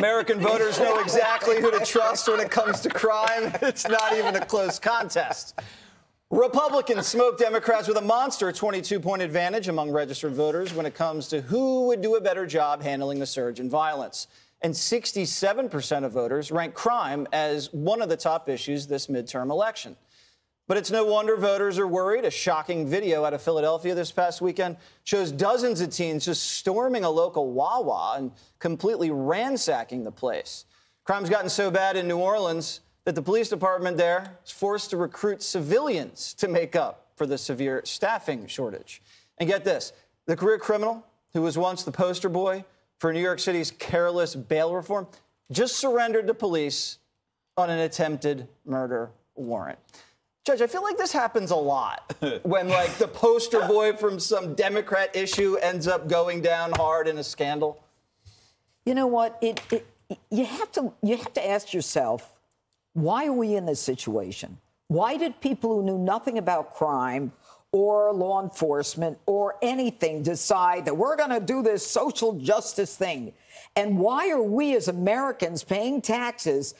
American voters know exactly who to trust when it comes to crime. It's not even a close contest. Republicans smoke Democrats with a monster 22 point advantage among registered voters when it comes to who would do a better job handling the surge in violence. And 67% of voters rank crime as one of the top issues this midterm election. But it's no wonder voters are worried. A shocking video out of Philadelphia this past weekend shows dozens of teens just storming a local Wawa and completely ransacking the place. Crime's gotten so bad in New Orleans that the police department there is forced to recruit civilians to make up for the severe staffing shortage. And get this the career criminal who was once the poster boy for New York City's careless bail reform just surrendered to police on an attempted murder warrant. Judge, I feel like this happens a lot when, like, the poster boy from some Democrat issue ends up going down hard in a scandal. You know what? It, it, you have to you have to ask yourself, why are we in this situation? Why did people who knew nothing about crime or law enforcement or anything decide that we're going to do this social justice thing? And why are we as Americans paying taxes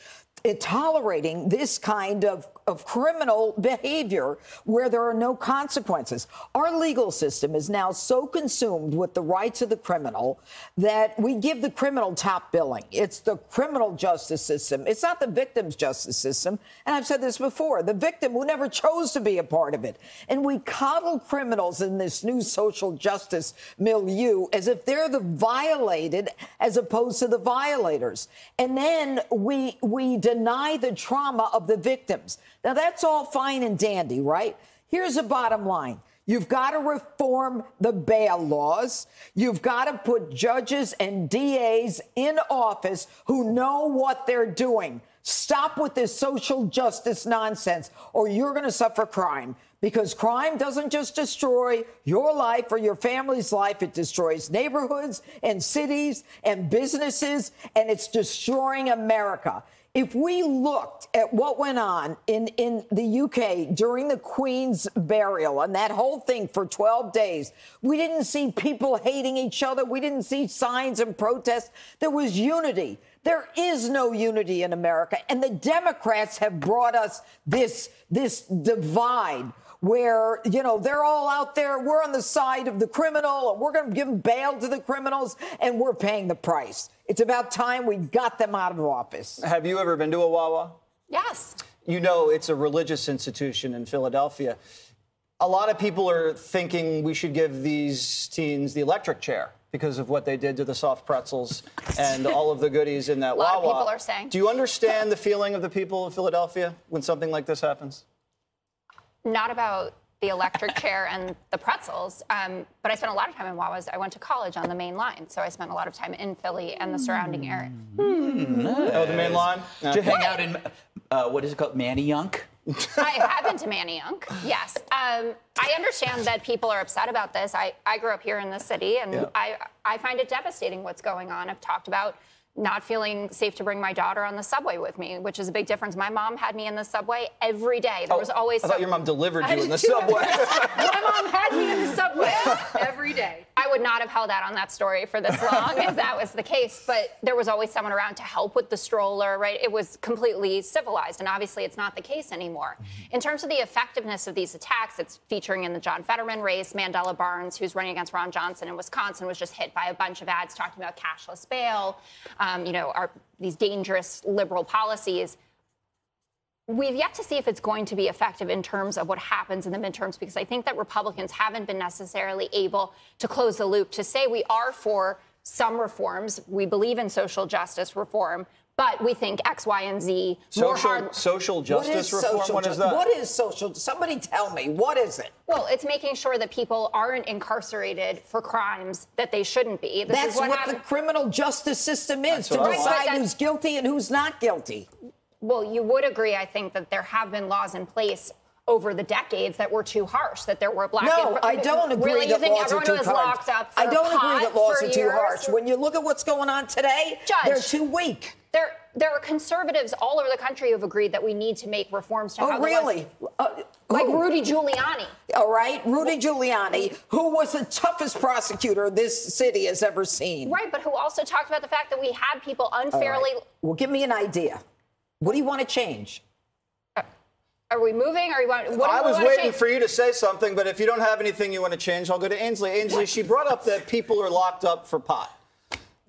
tolerating this kind of, of criminal behavior where there are no consequences. Our legal system is now so consumed with the rights of the criminal that we give the criminal top billing. It's the criminal justice system. It's not the victim's justice system. And I've said this before the victim who never chose to be a part of it. And we coddle criminals in this new social justice milieu as if they're the violated as opposed to the violators. And then we, we deny the trauma of the victims. Now, that's all fine and dandy, right? Here's the bottom line. You've got to reform the bail laws. You've got to put judges and DAs in office who know what they're doing. Stop with this social justice nonsense, or you're going to suffer crime. Because crime doesn't just destroy your life or your family's life, it destroys neighborhoods and cities and businesses, and it's destroying America. If we looked at what went on in, in the UK during the Queen's burial and that whole thing for 12 days, we didn't see people hating each other. We didn't see signs and protests. There was unity. There is no unity in America. And the Democrats have brought us this, this divide where, you know, they're all out there. We're on the side of the criminal and we're going to give bail to the criminals and we're paying the price. It's about time we got them out of office. Have you ever been to a Wawa? Yes. You know, it's a religious institution in Philadelphia. A lot of people are thinking we should give these teens the electric chair because of what they did to the soft pretzels and all of the goodies in that a lot Wawa. Of people are saying. Do you understand the feeling of the people of Philadelphia when something like this happens? Not about the electric chair and the pretzels. Um, but I spent a lot of time in Wawa's. I went to college on the main line, so I spent a lot of time in Philly and the surrounding area. Mm. Oh, the main line? Did you hang out in, uh, what is it called, Manayunk? I have been to Manayunk, yes. Um, I understand that people are upset about this. I, I grew up here in the city, and yeah. I, I find it devastating what's going on. I've talked about not feeling safe to bring my daughter on the subway with me, which is a big difference. My mom had me in the subway every day. There oh, was always. I thought your mom delivered you in the subway. my mom had me in the subway every day. I would not have held out on that story for this long if that was the case. But there was always someone around to help with the stroller. Right? It was completely civilized, and obviously, it's not the case anymore. Mm-hmm. In terms of the effectiveness of these attacks, it's featuring in the John Fetterman race. Mandela Barnes, who's running against Ron Johnson in Wisconsin, was just hit by a bunch of ads talking about cashless bail um, you know, are these dangerous liberal policies. We've yet to see if it's going to be effective in terms of what happens in the midterms because I think that Republicans haven't been necessarily able to close the loop to say we are for some reforms. We believe in social justice reform, but we think X, Y, and Z. Social, hard... social justice what reform? Social what is that? What is social? Somebody tell me. What is it? Well, it's making sure that people aren't incarcerated for crimes that they shouldn't be. This That's what, what the criminal justice system is to decide who's guilty and who's not guilty. Well, you would agree, I think, that there have been laws in place over the decades that were too harsh, that there were black. No, I don't agree really, that you think laws are too was harsh. locked up for I don't agree that laws are too years? harsh. When you look at what's going on today, Judge. they're too weak. There, there are conservatives all over the country who have agreed that we need to make reforms to Oh, really? Uh, like? Rudy Giuliani. All right, Rudy Giuliani, who was the toughest prosecutor this city has ever seen. Right, but who also talked about the fact that we had people All right. unfairly. Well, give me an idea. What do you want to change? Are we moving? Are you want? What do I was waiting change? for you to say something, but if you don't have anything you want to change, I'll go to Ainsley. Ainsley, she brought up that people are locked up for pot.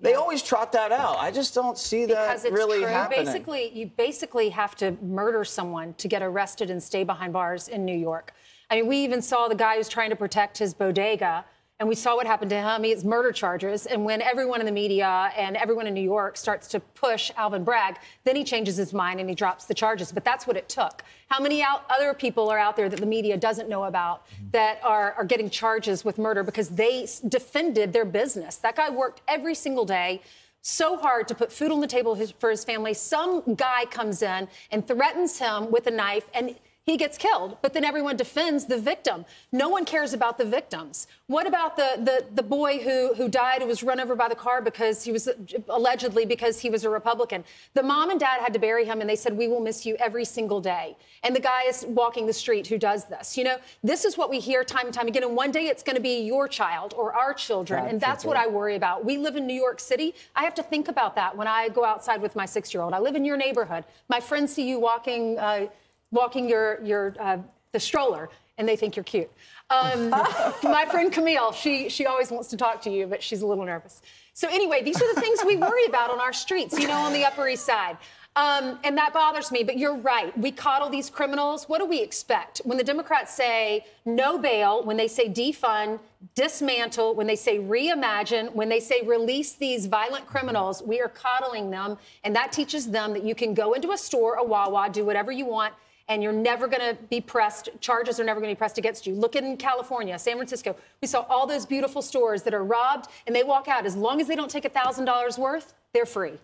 They always trot that out. I just don't see that Because it's really true. happening. Basically, you basically have to murder someone to get arrested and stay behind bars in New York. I mean, we even saw the guy who's trying to protect his bodega, and we saw what happened to him. He has murder charges. And when everyone in the media and everyone in New York starts to push Alvin Bragg, then he changes his mind and he drops the charges. But that's what it took. How many out, other people are out there that the media doesn't know about that are, are getting charges with murder because they defended their business? That guy worked every single day so hard to put food on the table for his family. Some guy comes in and threatens him with a knife and he gets killed, but then everyone defends the victim. No one cares about the victims. What about the, the, the boy who, who died who was run over by the car because he was allegedly because he was a Republican? The mom and dad had to bury him and they said, We will miss you every single day. And the guy is walking the street who does this. You know, this is what we hear time and time again. And one day it's going to be your child or our children. God and that's what. I worry about. We live in New York City. I have to think about that when I go outside with my six-year-old. I live in your neighborhood. My friends see you walking, uh, walking your your uh, the stroller, and they think you're cute. Um, my friend Camille, she she always wants to talk to you, but she's a little nervous. So anyway, these are the things we worry about on our streets. You know, on the Upper East Side. Um, and that bothers me, but you're right. We coddle these criminals. What do we expect? When the Democrats say no bail, when they say defund, dismantle, when they say reimagine, when they say release these violent criminals, we are coddling them. And that teaches them that you can go into a store, a Wawa, do whatever you want, and you're never going to be pressed. Charges are never going to be pressed against you. Look in California, San Francisco. We saw all those beautiful stores that are robbed, and they walk out. As long as they don't take $1,000 worth, they're free.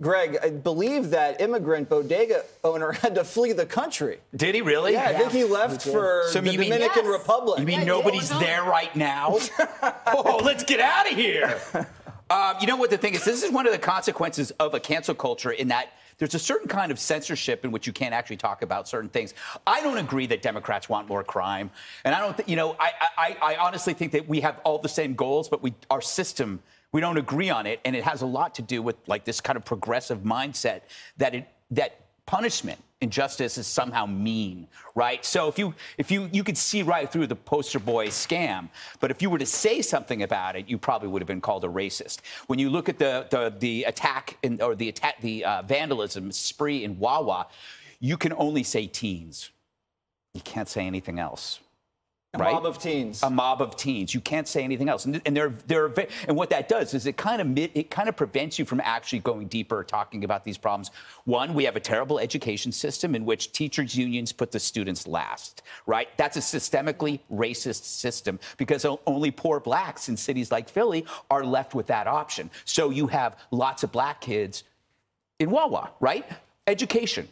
Greg, I believe that immigrant bodega owner had to flee the country. Did he really? Yeah, I think he left for So the you mean- Dominican Yes. Republic. You mean Yeah, nobody's there right now? oh, let's get out of here. Um, you know what the thing is? This is one of the consequences of a cancel culture in that there's a certain kind of censorship in which you can't actually talk about certain things. I don't agree that Democrats want more crime, and I don't. You know, I, I I honestly think that we have all the same goals, but we our system we don't agree on it, and it has a lot to do with like this kind of progressive mindset that it that punishment injustice is somehow mean, right? So if you if you you could see right through the poster boy scam, but if you were to say something about it, you probably would have been called a racist. When you look at the the, the attack in, or the attack the uh, vandalism spree in Wawa, you can only say teens. You can't say anything else. A right? mob of teens. a mob of teens. You can't say anything else, and, and they're they're and what that does is it kind of it kind of prevents you from actually going deeper, talking about these problems. One, we have a terrible education system in which teachers' unions put the students last. Right? That's a systemically racist system because only poor blacks in cities like Philly are left with that option. So you have lots of black kids in Wawa, right? Education.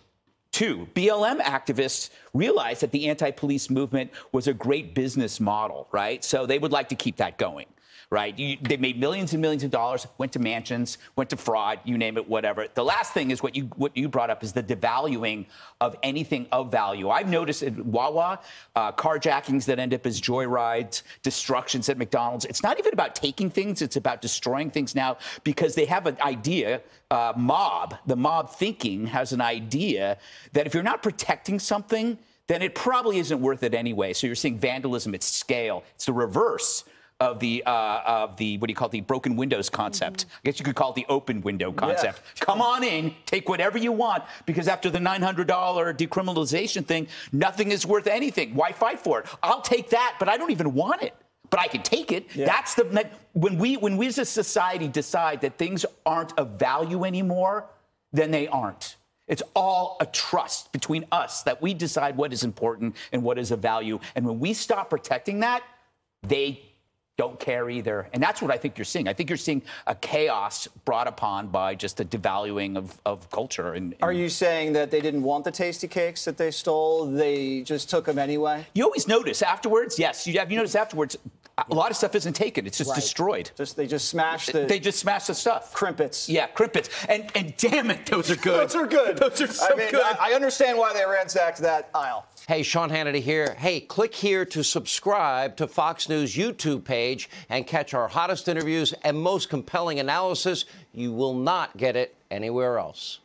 Two, BLM activists realized that the anti police movement was a great business model, right? So they would like to keep that going, right? You, they made millions and millions of dollars, went to mansions, went to fraud, you name it, whatever. The last thing is what you, what you brought up is the devaluing of anything of value. I've noticed at Wawa, uh, carjackings that end up as joyrides, destructions at McDonald's. It's not even about taking things, it's about destroying things now because they have an idea uh, mob, the mob thinking has an idea that if you're not protecting something, then it probably isn't worth it anyway. So you're seeing vandalism at scale. It's the reverse of the uh, of the what do you call it, the broken windows concept? I guess you could call it the open window concept. Come on in, take whatever you want, because after the $900 decriminalization thing, nothing is worth anything. Why fight for it? I'll take that, but I don't even want it but I can take it. That's the when we when we as a society decide that things aren't of value anymore, then they aren't. It's all a trust between us that we decide what is important and what is of value. And when we stop protecting that, they don't care either. And that's what I think you're seeing. I think you're seeing a chaos brought upon by just a devaluing of, of culture. And, and Are you saying that they didn't want the Tastykakes that they stole? They just took them anyway? You always notice afterwards. Yes, you have you notice afterwards. A lot of stuff isn't taken; it's just Right. destroyed. Just they just smashed the They just smash the stuff. Krimpets. Yeah, Krimpets. And and damn it, those are good. Those are good. Those are so I mean, good. I, I understand why they ransacked that aisle. Hey, Sean Hannity here. Hey, click here to subscribe to Fox News YouTube page and catch our hottest interviews and most compelling analysis. You will not get it anywhere else.